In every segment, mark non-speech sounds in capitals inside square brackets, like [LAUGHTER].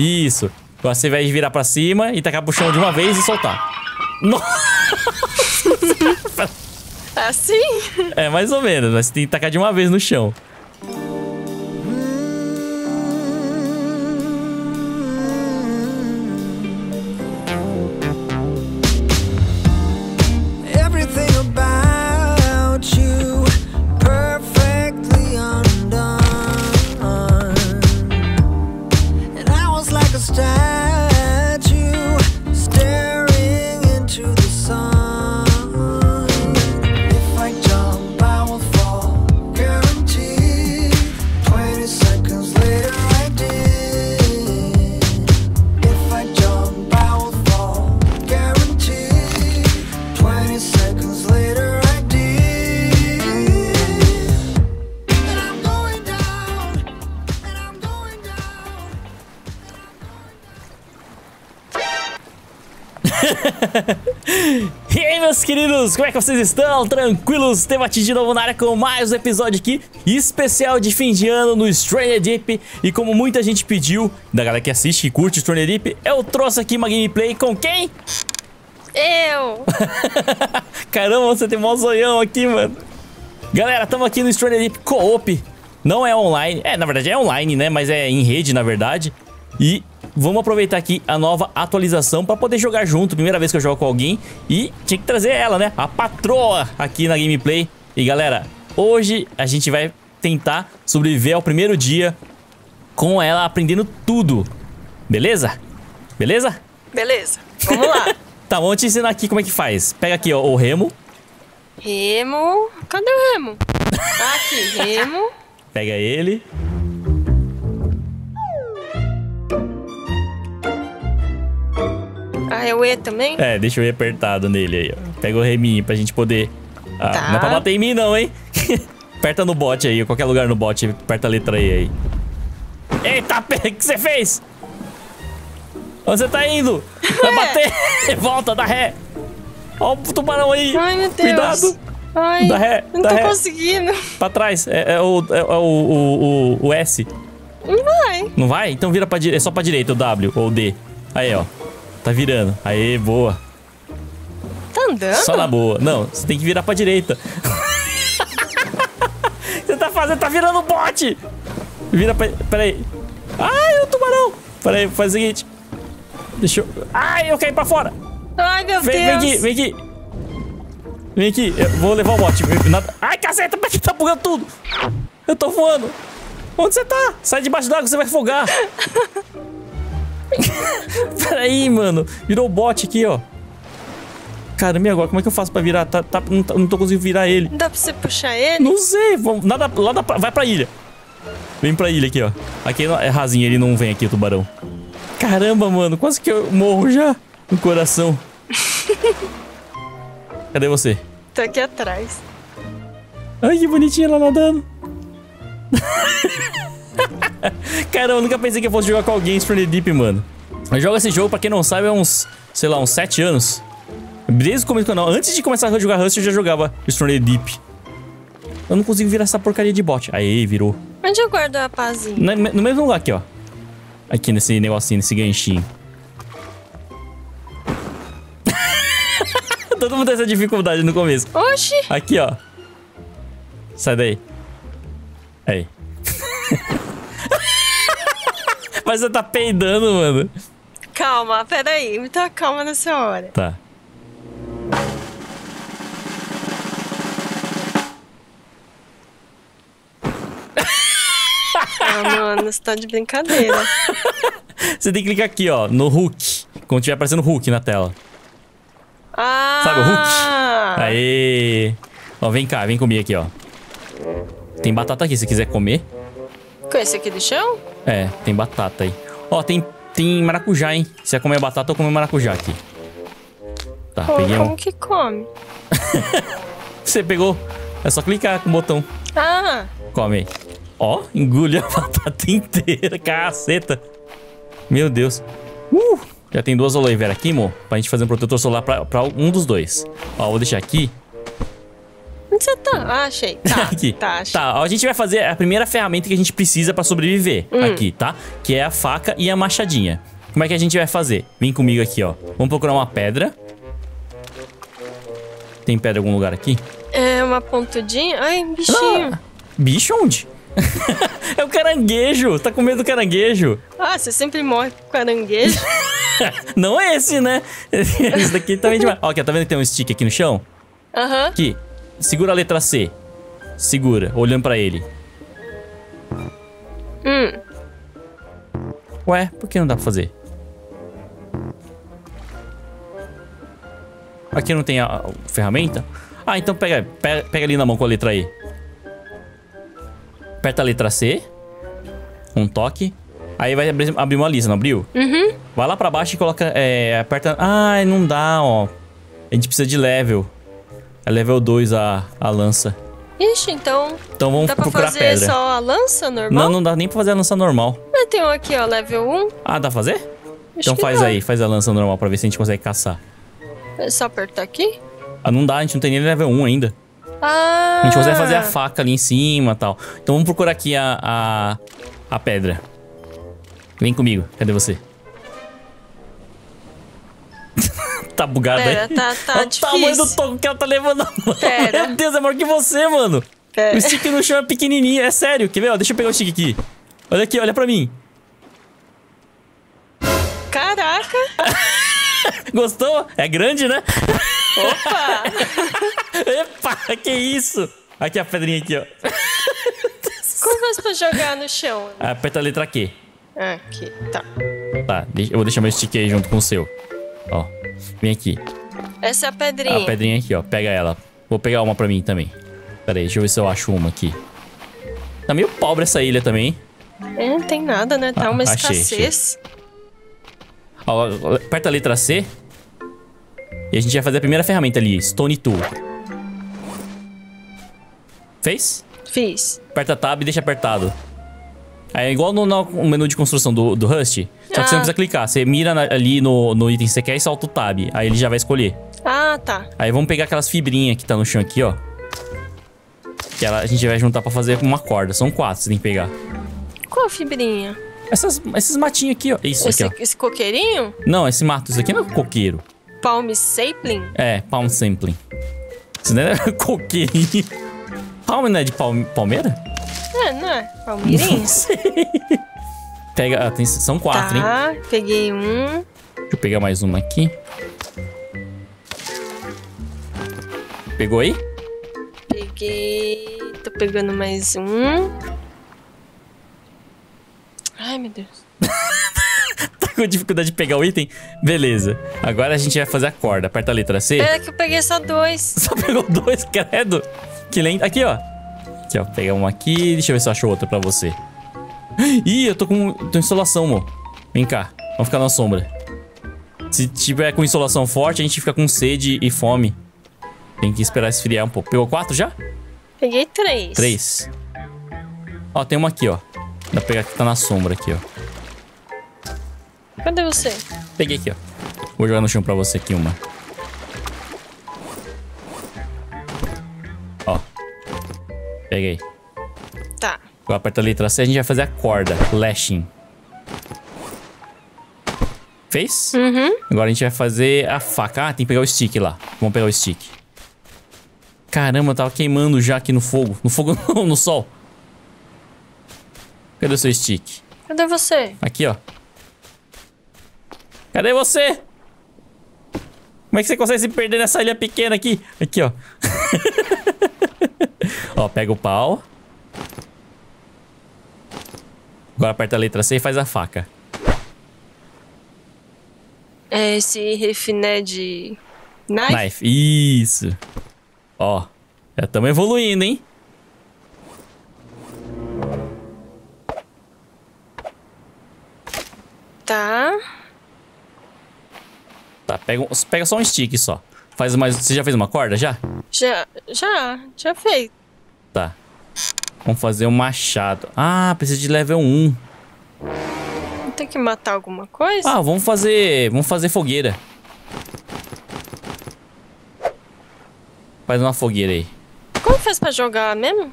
Isso. Agora você vai virar pra cima e tacar pro chão de uma vez e soltar. Nossa! [LAUGHS] É assim? É, mais ou menos. Mas você tem que tacar de uma vez no chão. [LAUGHS] E aí, meus queridos, como é que vocês estão? Tranquilos? Debate de novo na área com mais um episódio aqui especial de fim de ano no Stranger Deep. E como muita gente pediu, da galera que assiste e curte Stranger Deep, eu trouxe aqui uma gameplay com quem? Eu! [LAUGHS] Caramba, você tem mó zoião aqui, mano. Galera, estamos aqui no Stranger Deep Co-op. Não é online. É, na verdade é online, né? Mas é em rede, na verdade. E vamos aproveitar aqui a nova atualização para poder jogar junto. Primeira vez que eu jogo com alguém. E tinha que trazer ela, né? A patroa aqui na gameplay. E galera, hoje a gente vai tentar sobreviver ao primeiro dia com ela aprendendo tudo. Beleza? Beleza? Beleza, vamos lá. [LAUGHS] Tá, vamos te ensinar aqui como é que faz. Pega aqui, ó, o remo. Remo. Cadê o remo? Ah, Aqui, remo. Pega ele. Ah, é o E também? É, deixa eu ir apertado nele aí, ó. Pega o reminho pra gente poder. Ah, Tá. não é pra bater em mim, não, hein? [LAUGHS] aperta no bot aí, qualquer lugar no bot, aperta a letra E aí. Eita, [LAUGHS] o que você fez? Onde você tá indo? [LAUGHS] Vai bater! Volta, dá ré! Ó o tubarão aí! Ai, meu Deus. Cuidado! Ai, Dá ré, não dá tô ré. conseguindo. Pra trás, é, é o, é, é o, o, o, o S. Não vai. Não vai? Então vira pra direita, é só pra direita o W ou o D. Aí, ó. Tá virando. Aê, boa. Tá andando? Só na boa. Não, você tem que virar pra direita. [LAUGHS] você tá fazendo, tá virando bote. Vira pra. Pera aí. Ai, o tubarão. Pera aí, faz o seguinte. Deixa eu. Ai, eu caí pra fora. Ai, meu Vem, vem Deus. aqui, vem aqui. Vem aqui, eu vou levar o bote. Ai, caceta, pra que tá bugando tudo? Eu tô voando. Onde você tá? Sai debaixo d'água, você vai afogar. [LAUGHS] [LAUGHS] Peraí, mano. Virou o bote aqui, ó. Caramba, e agora? Como é que eu faço pra virar? Tá, tá- não, tá- não tô conseguindo virar ele. Não dá pra você puxar ele? Não sei. Vamos, nada, lá da, vai pra ilha. Vem pra ilha aqui, ó. Aqui é rasinho, ele não vem aqui, o tubarão. Caramba, mano. Quase que eu morro já no coração. [LAUGHS] Cadê você? Tô aqui atrás. Ai, que bonitinha ela nadando. [LAUGHS] [LAUGHS] Caramba, eu nunca pensei que eu fosse jogar com alguém Stranger Deep, mano. Eu jogo esse jogo, pra quem não sabe, há uns, sei lá, uns 7 anos. Desde o começo do canal. Antes de começar a jogar Rust, eu já jogava Stranger Deep. Eu não consigo virar essa porcaria de bot. Aí, virou. Onde eu guardo a pazinha? Na- No mesmo lugar aqui, ó. Aqui nesse negocinho, nesse ganchinho. [LAUGHS] Todo mundo tem essa dificuldade no começo. Oxi. Aqui, ó. Sai daí. Aí. [LAUGHS] Mas você tá peidando, mano. Calma, peraí. Me dá calma nessa hora. Tá. [LAUGHS] Ah, mano, você tá de brincadeira. [LAUGHS] Você tem que clicar aqui, ó, no hook. Quando tiver aparecendo hook na tela. Ah! Sabe o hook? Aê! Ó, vem cá, vem comigo aqui, ó. Tem batata aqui, se quiser comer. Com esse aqui do chão? É, tem batata aí. Ó, tem, tem maracujá, hein? Se você comer batata, eu comer maracujá aqui. Tá, Pô, peguei como um. que come? [LAUGHS] Você pegou. É só clicar com o botão. Ah! Come aí. Ó, engole a [LAUGHS] batata inteira, caceta. Meu Deus. Uh, já tem duas vera aqui, mo. Pra gente fazer um protetor solar pra, pra um dos dois. Ó, vou deixar aqui. Onde você tá? Ah, achei. Tá, [LAUGHS] aqui. tá, achei. Tá, a gente vai fazer a primeira ferramenta que a gente precisa pra sobreviver aqui, tá? Que é a faca e a machadinha. Como é que a gente vai fazer? Vem comigo aqui, ó. Vamos procurar uma pedra. Tem pedra em algum lugar aqui? É uma pontudinha. Ai, bichinho. Ah, bicho onde? [LAUGHS] é o caranguejo. Tá com medo do caranguejo. Ah, você sempre morre com caranguejo. [LAUGHS] Não é esse, né? Esse daqui também é demais. Ó, aqui, tá vendo que tem um stick aqui no chão? Aham. Aqui. Segura a letra C. Segura, olhando pra ele. Hum. Ué, por que não dá pra fazer? Aqui não tem a, a ferramenta? Ah, então pega, pega, pega ali na mão com a letra E. Aperta a letra C. Um toque. Aí vai abrir, abrir uma lista, não abriu? Uhum. Vai lá pra baixo e coloca. É, aperta. Ah, não dá, ó. A gente precisa de level. É level 2 a, a lança. Ixi, então. Então vamos Dá pra procurar fazer pedra. só a lança normal? Não, não dá nem pra fazer a lança normal. Mas tem um aqui, ó, level 1. Ah, dá pra fazer? Acho então faz aí, faz a lança normal pra ver se a gente consegue caçar. É só apertar aqui? Ah, não dá, a gente não tem nem level 1 ainda. Ah. A gente consegue fazer a faca ali em cima e tal. Então vamos procurar aqui a, a, a pedra. Vem comigo, cadê você? Tá bugado Pera, aí? tá, [LAUGHS] tá Olha o tamanho do difícil. toco que ela tá levando a mão. [LAUGHS] Pera. Meu Deus, é maior que você, mano. Pera. O stick no chão é pequenininho, é sério. Quer ver? Ó, deixa eu pegar o stick aqui. Olha aqui, olha pra mim. Caraca! [LAUGHS] Gostou? É grande, né? Opa! Epa, que isso? Aqui a pedrinha aqui, ó. Como faz pra jogar no chão? Aperta a letra Q. Aqui, tá. Tá, eu vou deixar meu stick aí junto com o seu. Ó, vem aqui. Essa é a pedrinha. A pedrinha aqui, ó. Pega ela. Vou pegar uma pra mim também. Pera aí, deixa eu ver se eu acho uma aqui. Tá meio pobre essa ilha também. É, não tem nada, né? Tá Ah, uma escassez. Ó, aperta a letra C. E a gente vai fazer a primeira ferramenta ali, Stone Tool. Fez? Fiz. Aperta Tab e deixa apertado. É igual no, no menu de construção do, do Rust. Só que você não precisa clicar. Você mira na- ali no, no item que você quer e solta o Tab. Aí ele já vai escolher. Ah, tá. Aí vamos pegar aquelas fibrinhas que tá no chão aqui, ó. Que ela, a gente vai juntar pra fazer uma corda. São quatro, você tem que pegar. Qual fibrinha? Essas, esses matinhos aqui, ó. Isso Esse, aqui, esse coqueirinho? ó. Não, esse mato, isso aqui não é coqueiro. Palm sapling? É, palm sampling. Isso não é [LAUGHS] coqueirinho. Palm não é de palme- palmeira? É, não é? Palmeirinha? Pega, ah, tem, são quatro, hein? tá, peguei um. Deixa eu pegar mais uma aqui. Pegou aí? Peguei. Tô pegando mais um. Ai, meu Deus. [LAUGHS] Tá com dificuldade de pegar o item? Beleza. Agora a gente vai fazer a corda. Aperta a letra C. Pera que eu peguei só dois. [LAUGHS] Só pegou dois, [LAUGHS] credo. Que lento. Aqui, ó. Aqui, ó. Pegar um aqui. Deixa eu ver se eu acho outra pra você. [GASPS] Ih, eu tô com, tô insolação, amor. Vem cá. Vamos ficar na sombra. Se tiver com insolação forte, a gente fica com sede e fome. Tem que esperar esfriar um pouco. Pegou quatro já? Peguei três. Três. Ó, tem uma aqui, ó. Dá pra pegar que tá na sombra aqui, ó. Cadê você? Peguei aqui, ó. Vou jogar no chão pra você aqui uma. Ó. Peguei. Agora aperta a letra C, a gente vai fazer a corda. Lashing. Fez? Uhum. Agora a gente vai fazer a faca. Ah, tem que pegar o stick lá. Vamos pegar o stick. Caramba, tava queimando já aqui no fogo. No fogo [LAUGHS] não, no sol. Cadê o seu stick? Cadê você? Aqui, ó. Cadê você? Como é que você consegue se perder nessa ilha pequena aqui? Aqui, ó. [LAUGHS] ó, pega o pau. Agora aperta a letra C e faz a faca. É esse refiné de. Knife? Knife. Isso. Ó. Já estamos evoluindo, hein? Tá. Tá, pega, pega só um stick só. Faz mais. Você já fez uma corda já? Já, já, já fez. Tá. Vamos fazer um machado. Ah, precisa de level 1. Tem que matar alguma coisa? Ah, vamos fazer. Vamos fazer fogueira. Faz uma fogueira aí. Como faz pra jogar mesmo?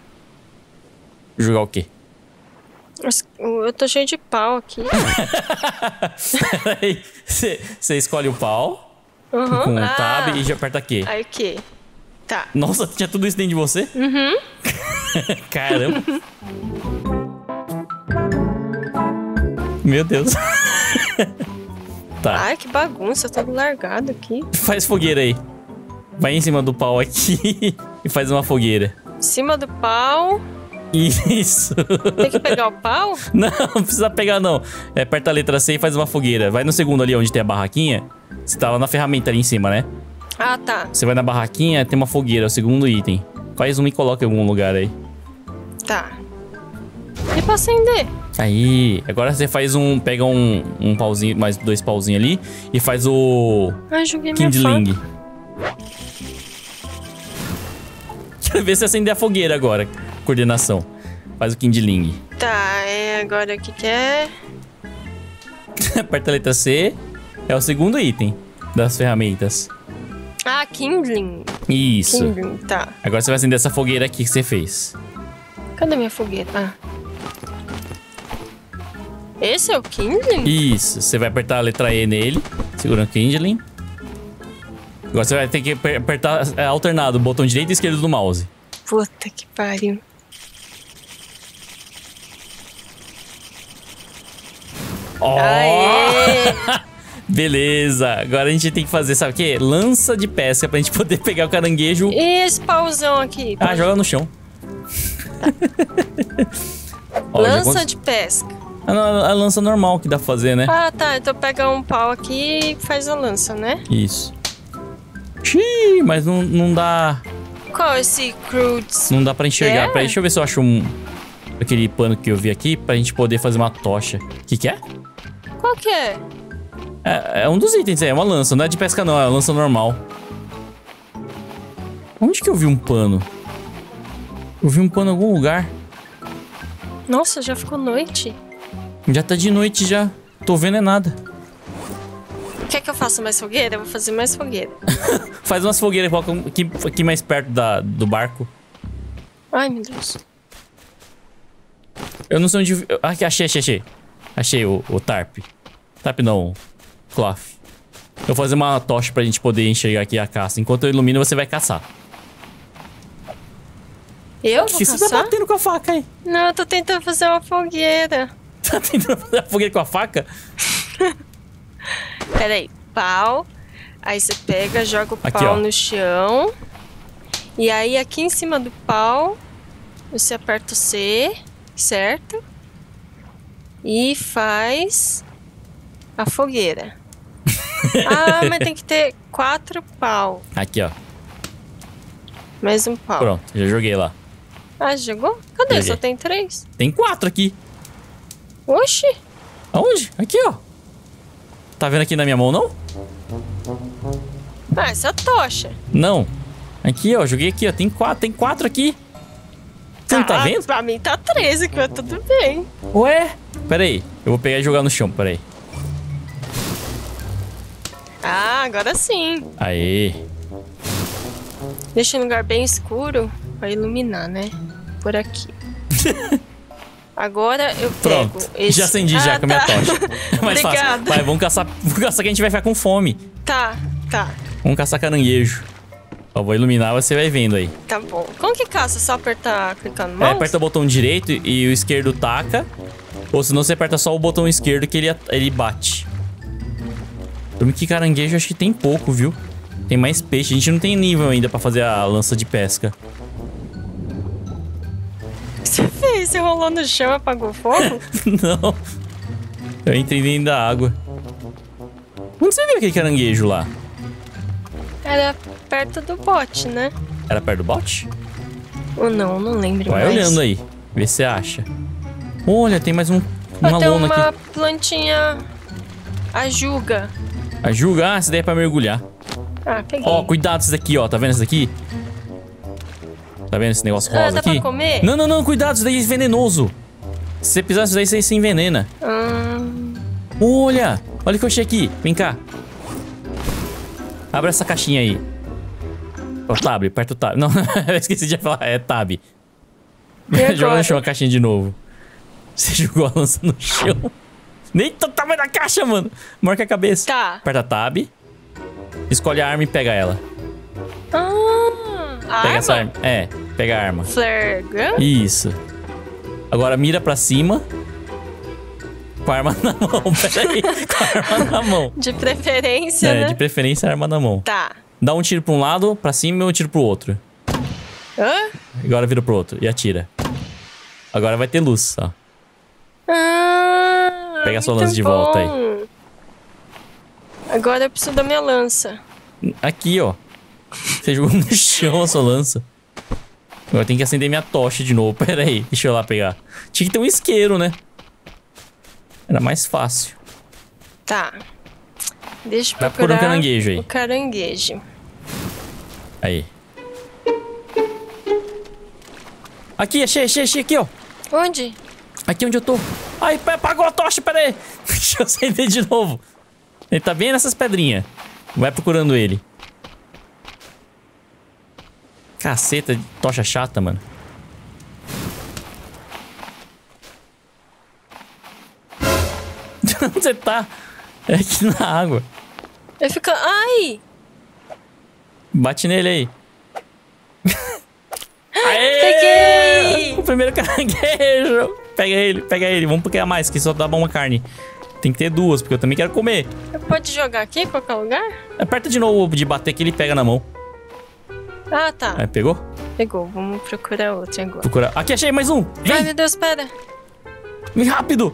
Jogar o quê? Eu tô cheio de pau aqui. [LAUGHS] Você escolhe o pau Uhum. com o ah, tab e já aperta aqui. Aí o quê? Tá. Nossa, tinha tudo isso dentro de você? Uhum. [LAUGHS] [LAUGHS] Caramba. Meu Deus. [LAUGHS] tá, Ai, que bagunça, todo largado aqui. faz fogueira aí. Vai em cima do pau aqui [LAUGHS] e faz uma fogueira. Em cima do pau. Isso. Tem que pegar o pau? Não, não precisa pegar não. É, aperta a letra C e faz uma fogueira. Vai no segundo ali onde tem a barraquinha. Você tá lá na ferramenta ali em cima, né? Ah, tá. Você vai na barraquinha, tem uma fogueira, é o segundo item. Faz uma e coloca em algum lugar aí. Tá. E pra acender? Aí, agora você faz um. Pega um, um pauzinho, mais dois pauzinhos ali e faz o. Ai, joguei Kindling. Quero ver se acender a fogueira agora. Coordenação. Faz o Kindling. Tá, é agora o que que é? [LAUGHS] Aperta a letra C. É o segundo item das ferramentas. Ah, Kindling. Isso. Kindling, tá. Agora você vai acender essa fogueira aqui que você fez. Cadê minha fogueira? Ah. Esse é o Kindling? Isso. Você vai apertar a letra E nele. Segura o Kindling. Agora você vai ter que aper- apertar é, alternado o botão direito e esquerdo do mouse. Puta que pariu. Aê! [LAUGHS] Beleza. Agora a gente tem que fazer, sabe o quê? Lança de pesca pra gente poder [LAUGHS] pegar o caranguejo. E esse pauzão aqui? Ah, joga no chão. [LAUGHS] Ó, já Lança de pesca. Ah, não, a lança normal que dá pra fazer, né? Ah, tá. Então pega um pau aqui e faz a lança, né? Isso. Xiii, mas não, não dá. Qual é esse Crudes? Não dá pra enxergar. É? Peraí, deixa eu ver se eu acho um. Aquele pano que eu vi aqui pra gente poder fazer uma tocha. O que, que é? Qual que é? é? É um dos itens, é uma lança. Não é de pesca, não, é uma lança normal. Onde que eu vi um pano? Eu vi um pano em algum lugar. Nossa, já ficou noite. Já tá de noite já. Tô vendo é nada. Quer que eu faça mais fogueira? Eu vou fazer mais fogueira. [LAUGHS] Faz umas fogueiras coloca aqui, aqui mais perto da, do barco. Ai, meu Deus. Eu não sei onde. Ah, achei, achei, achei. Achei o, o tarp. Tarp não. Cloth. Eu vou fazer uma tocha pra gente poder enxergar aqui a caça. Enquanto eu ilumino, você vai caçar. Eu O vou que você tá caçar? batendo com a faca aí? Não, eu tô tentando fazer uma fogueira. [LAUGHS] Tá tentando fazer a fogueira com a faca? [LAUGHS] Pera aí. Pau. Aí você pega, joga o Aqui, pau ó. no chão. E aí aqui em cima do pau, você aperta o C, certo? E faz a fogueira. [LAUGHS] ah, mas tem que ter quatro pau. Aqui, ó. Mais um pau. Pronto, já joguei lá. Ah, jogou? Cadê? Joguei. Só tem três. Tem quatro aqui. Oxi! Aonde? Aqui, ó. Tá vendo aqui na minha mão, não? Ah, essa tocha. Não. Aqui, ó. Joguei aqui, ó. Tem quatro, tem quatro aqui. Você não tá Ah, vendo? Pra mim tá 13, que tudo bem. Ué? Pera aí. Eu vou pegar e jogar no chão, pera aí. Ah, agora sim. Aê. Deixa um lugar bem escuro pra iluminar, né? Por aqui. [LAUGHS] Agora eu Pronto. esse... Já acendi já Ah, com a minha tá. tocha. [LAUGHS] É mais fácil. Vai, vamos caçar, vamos caçar que a gente vai ficar com fome. Tá, tá, Vamos caçar caranguejo. Ó, vou iluminar, você vai vendo aí. tá bom. Como que caça? Só apertar, clicar no É, mouse? aperta o botão direito e o esquerdo taca. Ou senão você aperta só o botão esquerdo que ele, ele bate. Dorme que caranguejo acho que tem pouco, viu? Tem mais peixe. A gente não tem nível ainda pra fazer a lança de pesca. Você rolou no chão e apagou o fogo? [LAUGHS] não. Eu entrei dentro da água. Onde você viu aquele caranguejo lá? Era perto do bote, né? Era perto do bote? Ou não, não lembro Vai mais. olhando aí. Vê se você acha. Olha, tem mais um, Ah, uma tem lona uma aqui. plantinha ajuga. A Juga, ah, essa daí é pra mergulhar. Ah, peguei. Ó, cuidado isso daqui, ó. Tá vendo isso daqui? Tá vendo esse negócio Ah, rosa dá pra aqui? comer? Não, não, não, cuidado, isso daí é venenoso. Se você pisar isso daí, você se envenena. Hum, Olha, olha o que eu achei aqui. Vem cá. Abre essa caixinha aí. O tab, aperta o tab. Não, [LAUGHS] eu esqueci de falar. É tab. [LAUGHS] Joga no chão a caixinha de novo. Você jogou a lança no chão. Nem o tamanho da caixa, mano. Marca a cabeça. Tá. Aperta tab. Escolhe a arma e pega ela. Ah, Pega arma? essa arma. É, pega a arma. Flare gun? Isso. Agora mira pra cima. Com a arma [LAUGHS] na mão. Peraí. Com a arma na mão. De preferência, É, né? de preferência a arma na mão. Tá. Dá um tiro pra um lado, pra cima e um tiro pro outro. Hã? Agora vira pro outro e atira. Agora vai ter luz, ó. Ah, Pega a sua lança de volta aí. bom. Agora eu preciso da minha lança. Aqui, ó. [LAUGHS] Você jogou no chão a sua lança. Agora tem que acender minha tocha de novo. [LAUGHS] Pera aí, deixa eu lá pegar. Tinha que ter um isqueiro, né? Era mais fácil. Tá. Deixa eu Vai por um procurar caranguejo aí. O caranguejo. Aí. Aqui, achei, achei, achei aqui, ó. Onde? Aqui onde eu tô. Ai, pa- apagou a tocha, pera aí. [LAUGHS] Deixa eu acender de novo. Ele tá bem nessas pedrinhas. Vai procurando ele. Caceta de tocha chata, mano. [LAUGHS] Onde você tá? É aqui na água. Ele fica. Ai! Bate nele aí. [LAUGHS] Aê! Peguei! O primeiro [LAUGHS] caranguejo! Pega ele, pega ele. Vamos pegar mais, que só dá uma carne. Tem que ter duas, porque eu também quero comer. Pode jogar aqui em qualquer lugar? Aperta de novo de bater que ele pega na mão. Ah, tá. Aí, pegou? Pegou. Vamos procurar outro agora. Procura. Aqui, achei mais um. Ai, Vem, meu Deus, pera. vem rápido.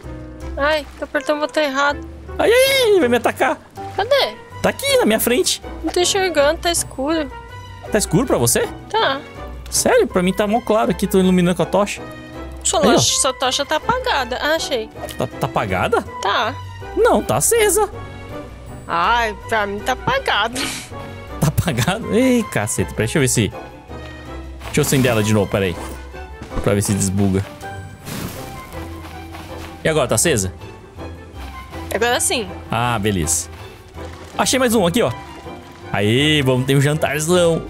Ai, tô apertando o botão errado. Aí, ele vai me atacar. Cadê? Tá aqui na minha frente. Não tô enxergando, tá escuro. Tá escuro pra você? Tá. Sério? Pra mim tá mó claro aqui, tô iluminando com a tocha. Sua, Aí, loja, sua tocha tá apagada. Ah, achei. Tá, tá apagada? Tá. Não, tá acesa. Ai, pra mim tá apagado. Apagado? Ei, caceta. Deixa eu ver se... Deixa eu acender ela de novo, peraí. Pra ver se desbuga. E agora, tá acesa? Agora sim. Ah, beleza. Achei mais um aqui, ó. Aí, vamos ter um jantarzão.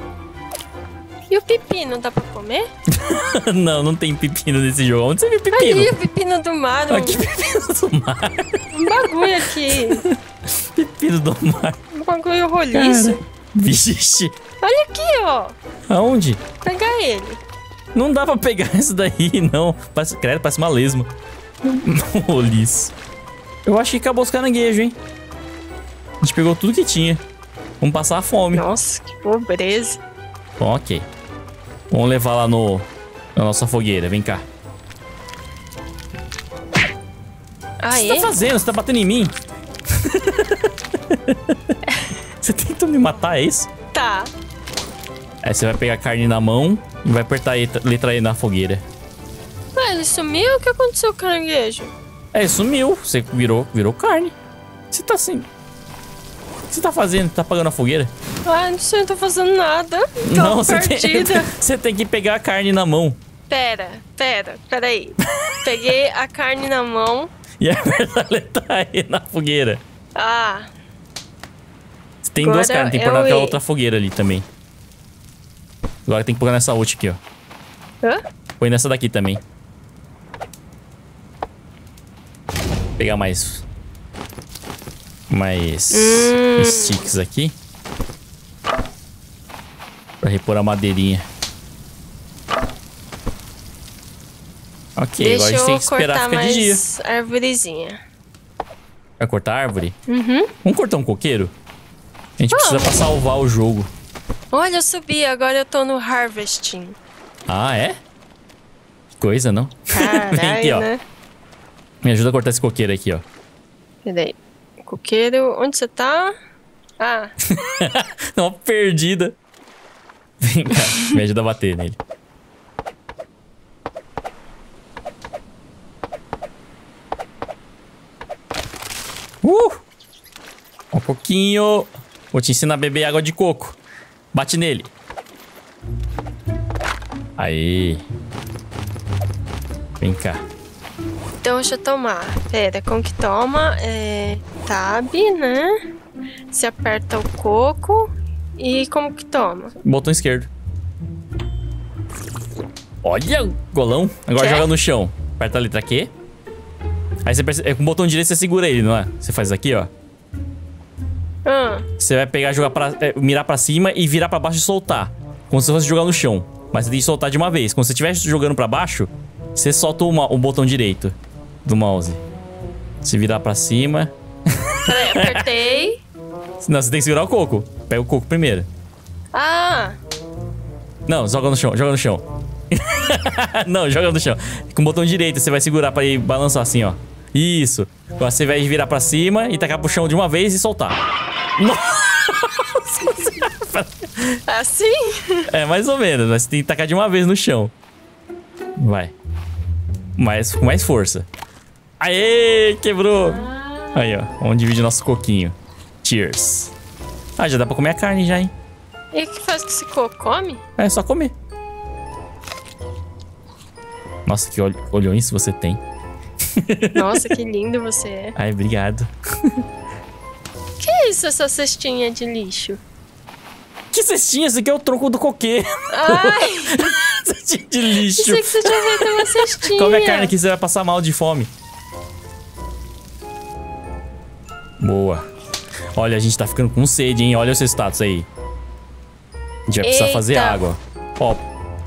E o pepino, dá pra comer? [LAUGHS] não, não tem pepino nesse jogo. Onde você viu pepino? Aí, o pepino do mar. Aqui, pepino do mar. um bagulho aqui. [LAUGHS] Pepino do mar. Um bagulho roliço. [LAUGHS] Vixe. Olha aqui, ó. Aonde? Pegar ele. Não dá pra pegar [LAUGHS] isso daí, não. Parece, credo, parece uma lesma. [LAUGHS] Roliço. Eu acho que acabou os caranguejos, hein? A gente pegou tudo que tinha. Vamos passar a fome. Nossa, que pobreza. Bom, ok. Vamos levar lá no... Na nossa fogueira. Vem cá. O que você tá fazendo? Você tá batendo em mim? Você tentou me matar, é isso? Tá. Aí você vai pegar a carne na mão e vai apertar a letra- E na fogueira. Ué, ele sumiu? O que aconteceu com o caranguejo? É, sumiu. Você virou, virou carne. Você tá assim... O que você tá fazendo? Tá apagando a fogueira? Ai, não sei, não tô fazendo nada. Tô não, você tem, [LAUGHS] você tem que pegar a carne na mão. Pera, pera, peraí. Peguei a carne na mão. [LAUGHS] E a letra E na fogueira. Ah, tem Agora duas carnes, tem que é pôr naquela outra fogueira ali também. Agora tem que pôr nessa outra aqui, ó. hã? Põe nessa daqui também. Pegar mais. Mais Hum. sticks aqui. Pra repor a madeirinha. Ok, Deixa agora a gente tem que esperar ficar de dia. mais arvorezinha. Vai cortar a árvore? Uhum. Vamos cortar um coqueiro? A gente precisa pra salvar o jogo. Olha, eu subi, agora eu tô no harvesting. Ah, é? Coisa, não? Caralho, [LAUGHS] Vem aqui, ó. né? Me ajuda a cortar esse coqueiro aqui, ó. Peraí. Coqueiro, onde você tá? Ah, [LAUGHS] uma perdida. Vem cá, me ajuda a bater nele. Uh! Um pouquinho. Vou te ensinar a beber água de coco. Bate nele. Aí. Vem cá. então deixa eu tomar. Pera, como que toma? É. Tab, né? Se aperta o coco E como que toma? Botão esquerdo. Olha, golão. Agora Quer? joga no chão. Aperta a letra Q. Aí você percebe, é, com o botão direito você segura ele, não é? Você faz aqui, ó. Ah, Você vai pegar, jogar pra, é, mirar pra cima e virar pra baixo e soltar. Como se fosse jogar no chão. Mas você tem que soltar de uma vez. Quando você estiver jogando pra baixo, você solta o, ma- o botão direito do mouse. Se virar pra cima. [LAUGHS] peraí, apertei. Não, você tem que segurar o coco. Pega o coco primeiro. Ah, Não, joga no chão, joga no chão. [LAUGHS] não, joga no chão. Com o botão direito você vai segurar pra ir balançar assim, ó. Isso. Agora você vai virar pra cima e tacar pro chão de uma vez e soltar. Assim? É, mais ou menos, mas tem que tacar de uma vez no chão. Vai. Mais, com mais força. Aê, quebrou. Aí, ó. Vamos dividir nosso coquinho. Cheers. Ah, já dá pra comer a carne já, hein? E o que faz com esse coco? Come? É só comer. Nossa, que olh olhões você tem. Nossa, que lindo você é. Ai, obrigado. [LAUGHS] Isso, essa cestinha de lixo? Que cestinha? Esse aqui é o tronco do coqueiro. Ai, [LAUGHS] Cestinha de lixo. pensei que você tinha feito uma cestinha. Come a carne aqui, você vai passar mal de fome. Boa. Olha, a gente tá ficando com sede, hein? Olha o seu status aí. A gente vai precisar Eita. fazer água. Ó,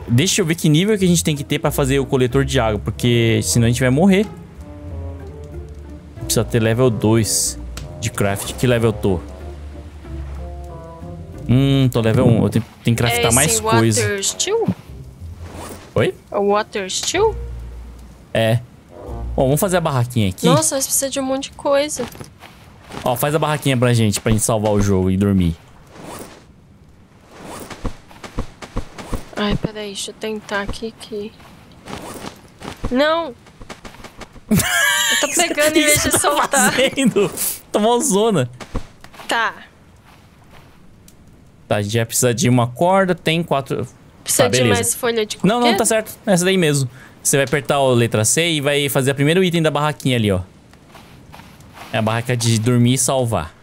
deixa eu ver que nível que a gente tem que ter pra fazer o coletor de água, porque senão a gente vai morrer. Precisa ter level 2 de craft. Que level eu tô? Hum, tô level 1. Eu tenho, tenho que é craftar esse mais water coisa. Steel? Oi? O water steel? É. Bom, vamos fazer a barraquinha aqui. Nossa, mas precisa de um monte de coisa. Ó, faz a barraquinha pra gente, pra gente salvar o jogo e dormir. Ai, peraí, deixa eu tentar aqui que. Não! [LAUGHS] Eu tô pegando em vez de tá soltar. Fazendo? Tomou zona. Tá. Tá, a gente vai precisar de uma corda, tem quatro... Precisa Tá, de beleza. mais folha de coquê? Não, não, tá certo. Essa daí mesmo. Você vai apertar a letra C e vai fazer o primeiro item da barraquinha ali, ó. É a barraca de dormir e salvar.